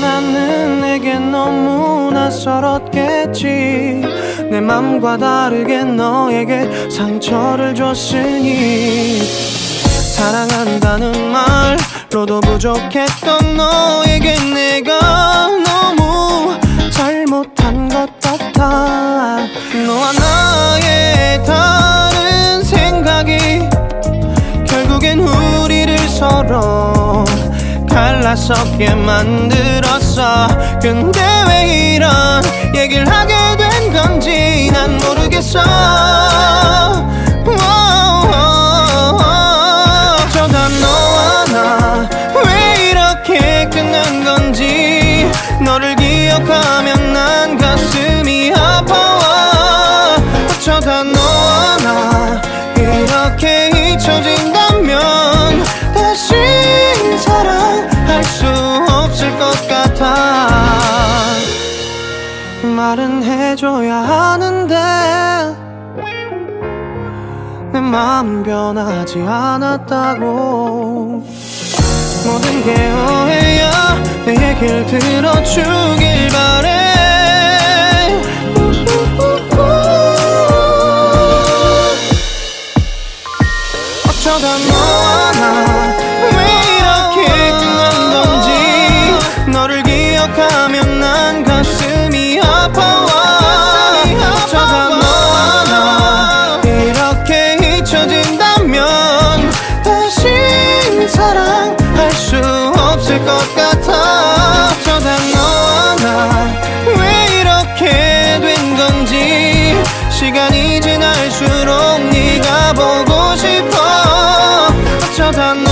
나는 내게 너무 낯설었겠지. 내 맘과 다르게 너에게 상처를 줬으니. 사랑한다는 말로도 부족했던 너에게 내가 너무 잘못한 것 같아. 너와 나 갈라서게 만들었어. 근데 왜 이런 얘기를 하게 된 건지 난 모르겠어. 어쩌다 너와 나 왜 이렇게 끝난 건지 너를 기억하 해줘야 하는데 내 마음 변하지 않았다고. 모든 게 오해야 내 얘길 들어주길 바래. 어쩌다 너와 나왜 이렇게 끝난 건지 너를 기억하면 것 같아. 저단 너와 나 왜 이렇게 된 건지 시간이 지날수록 네가 보고 싶어. 저당